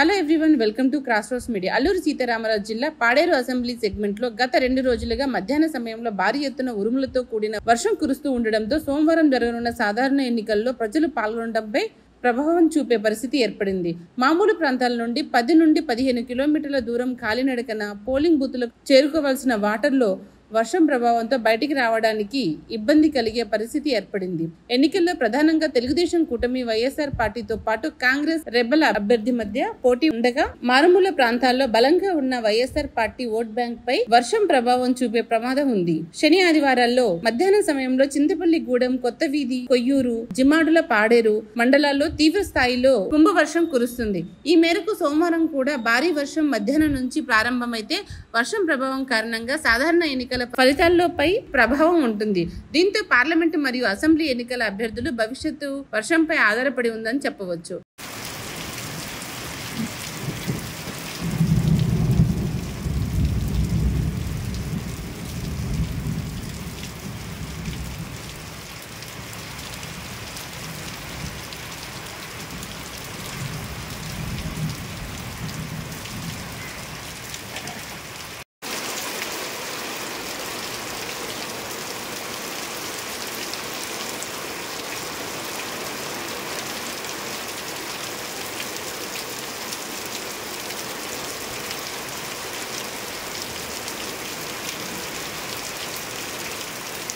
Hello everyone welcome to cross roads media Alluri Sitaramaraju జిల్లా Paderu assembly సెగ్మెంట్లో గత రెండు రోజులుగా మధ్యాహ్న సమయంలో భారీ ఎత్తున ఉరుములతో కూడిన వర్షం కురుస్తూ ఉండడంతో సోమవారం జరగనున్న సాధారణ ఎన్నికల్లో ప్రజలు పాల్గొనడంపై ప్రభావం చూపే పరిస్థితి ఏర్పడింది. మామూలు ప్రాంతాల నుండి పది నుండి పదిహేను కిలోమీటర్ల దూరం కాలినడకన పోలింగ్ బూత్లకు చేరుకోవాల్సిన వాటర్లో వర్షం ప్రభావంతో బయటికి రావడానికి ఇబ్బంది కలిగే పరిస్థితి ఏర్పడింది. ఎన్నికల్లో ప్రధానంగా తెలుగుదేశం కూటమి వైఎస్ఆర్ పార్టీతో పాటు కాంగ్రెస్ రెబల్ అభ్యర్థి మధ్య పోటీ ఉండగా మారుమూల ప్రాంతాల్లో బలంగా ఉన్న వైఎస్ఆర్ పార్టీ ఓట్ బ్యాంక్ పై వర్షం ప్రభావం చూపే ప్రమాదం ఉంది. శని ఆదివారాల్లో మధ్యాహ్నం సమయంలో చింతపల్లి గూడెం కొత్త వీధి కొయ్యూరు జిమాడుల పాడేరు మండలాల్లో తీవ్ర స్థాయిలో కుంభవర్షం కురుస్తుంది. ఈ మేరకు సోమవారం కూడా భారీ వర్షం మధ్యాహ్నం నుంచి ప్రారంభమైతే వర్షం ప్రభావం కారణంగా సాధారణ ఎన్నికల ఫలితాల్లోపై ప్రభావం ఉంటుంది. దీంతో పార్లమెంటు మరియు అసెంబ్లీ ఎన్నికల అభ్యర్థులు భవిష్యత్తు వర్షంపై ఆధారపడి ఉందని చెప్పవచ్చు.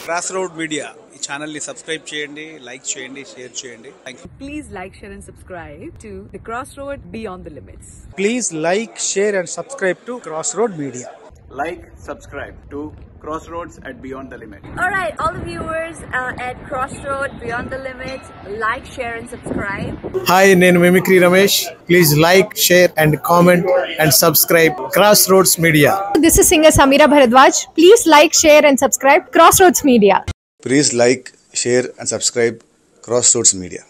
క్రాస్ రోడ్ మీడియా ఈ ఛానల్ని సబ్స్క్రైబ్ చేయండి లైక్ చేయండి షేర్ చేయండి. Please like share and subscribe to the cross road beyond the limits please like share and subscribe to cross road media like, subscribe to Crossroads at Beyond the Limit. All right, all the viewers uh, at Crossroad Beyond the Limits, like, share, and subscribe. Hi, నేను mimicry Ramesh please like share and comment and subscribe cross roads media This is singer Samira Bharadwaj. Please like, share, and subscribe Crossroads Media. Please like, share, and subscribe Crossroads Media.